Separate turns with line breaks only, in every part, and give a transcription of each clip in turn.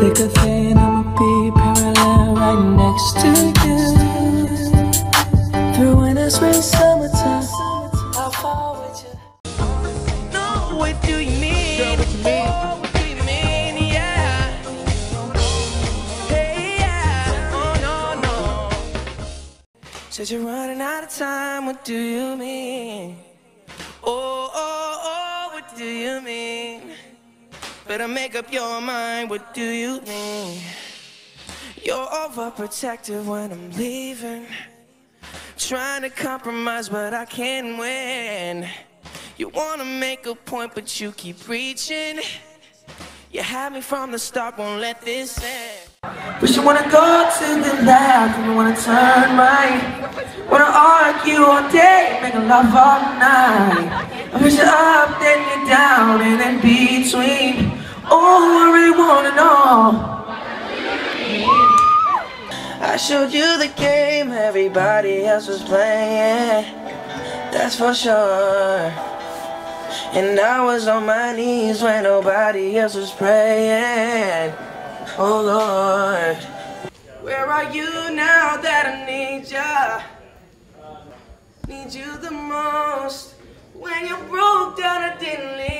thick or thin, I'ma be parallel right next to you. Through winter, spring, summertime, I'll fall with you.
No, what do you mean?
what you mean?
Oh, what do you mean? Yeah. Hey, yeah. Oh, no, no. Said you're running out of time. What do you mean? Oh, oh, Better make up your mind. What do you mean? You're overprotective when I'm leaving. Trying to compromise, but I can't win. You wanna make a point, but you keep reaching. You had me from the start, won't let this end. But you wanna go to the left, and you wanna turn right. Wanna argue all day, make love all night. I push you up, then you're down, and in between. Oh, I really wanna know. I showed you the game everybody else was playing. That's for sure. And I was on my knees when nobody else was praying. Oh Lord, where are you now that I need ya? Need you the most. When you broke down, I didn't leave.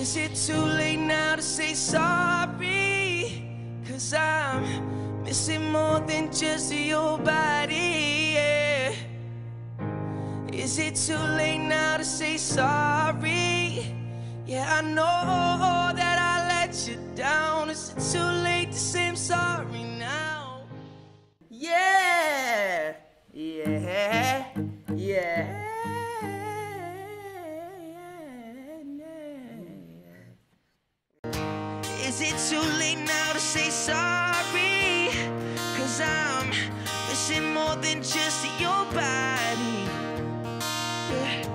Is it too late now to say sorry? Cause I'm missing more than just your body. Yeah. Is it too late now to say sorry? Yeah, I know Is it too late now to say sorry? Cause I'm missing more than just your body. Yeah.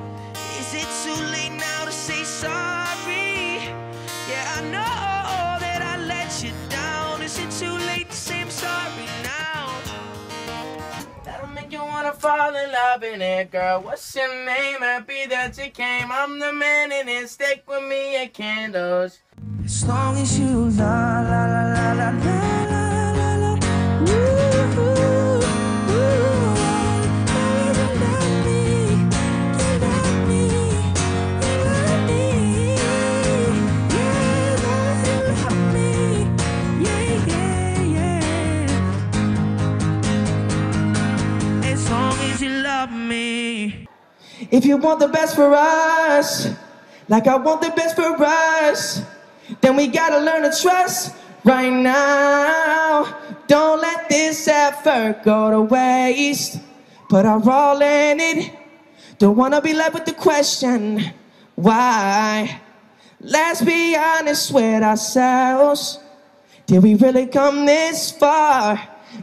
Is it too late now to say sorry? Yeah, I know that I let you down. Is it too late to say I'm sorry now? That'll make you wanna fall in love in it, girl. What's your name? Happy that you came. I'm the man in it. Stick with me and candles. As long as you la la la la la la. Love me, love me, love me. Yeah, love me. Yeah, yeah, yeah. As long as you love me. If you want the best for us, like I want the best for us, then we gotta learn to trust right now. Don't let this effort go to waste. Put our all in it. Don't wanna be left with the question, why? Let's be honest with ourselves. Did we really come this far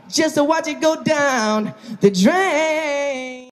just to watch it go down the drain?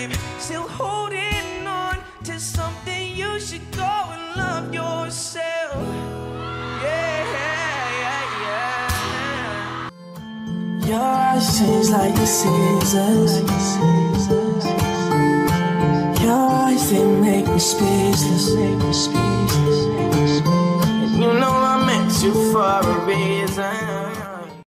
I'm still holding on to something, you should go and love yourself. Yeah, yeah, yeah. Your eyes change like the seasons. Your eyes, they make me speechless. You know I meant you for a reason.